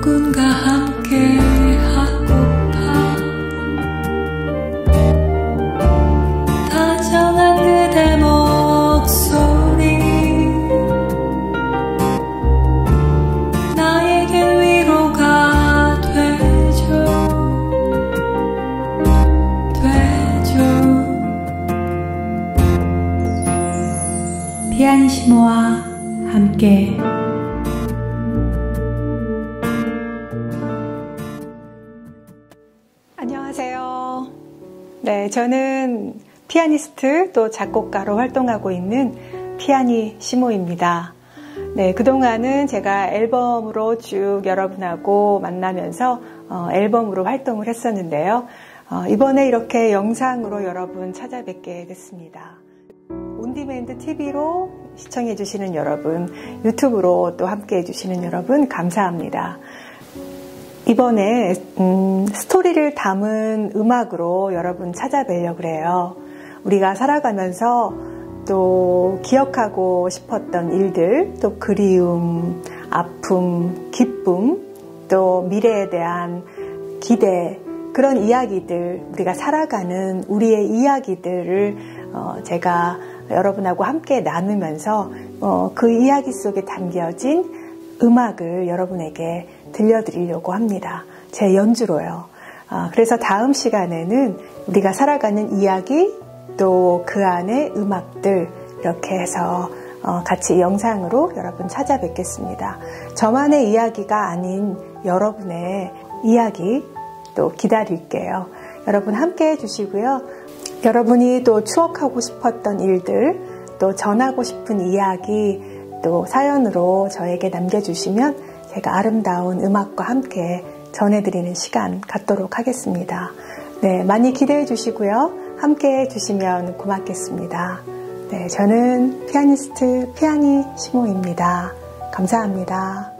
누군가 함께 하고파. 다정한 그대 목소리. 나에겐 위로가 되죠. 되죠. 피아니시모와 함께 안녕하세요. 네, 저는 피아니스트 또 작곡가로 활동하고 있는 피아니 시모입니다. 네, 그동안은 제가 앨범으로 쭉 여러분하고 만나면서 어, 앨범으로 활동을 했었는데요. 어, 이번에 이렇게 영상으로 여러분 찾아뵙게 됐습니다. on-demand TV로 시청해주시는 여러분, 유튜브로 또 함께 해주시는 여러분, 감사합니다. 이번에 음, 스토리를 담은 음악으로 여러분 찾아뵈려고 그래요. 우리가 살아가면서 또 기억하고 싶었던 일들, 또 그리움, 아픔, 기쁨, 또 미래에 대한 기대, 그런 이야기들, 우리가 살아가는 우리의 이야기들을 어, 제가 여러분하고 함께 나누면서 어, 그 이야기 속에 담겨진 음악을 여러분에게 들려드리려고 합니다. 제 연주로요. 아, 그래서 다음 시간에는 우리가 살아가는 이야기 또 그 안의 음악들 이렇게 해서 어, 같이 영상으로 여러분 찾아뵙겠습니다. 저만의 이야기가 아닌 여러분의 이야기 또 기다릴게요. 여러분 함께 해주시고요. 여러분이 또 추억하고 싶었던 일들 또 전하고 싶은 이야기 또 사연으로 저에게 남겨주시면 제가 아름다운 음악과 함께 전해드리는 시간 갖도록 하겠습니다. 네, 많이 기대해 주시고요. 함께 해 주시면 고맙겠습니다. 네, 저는 피아니스트 피아니 시모입니다. 감사합니다.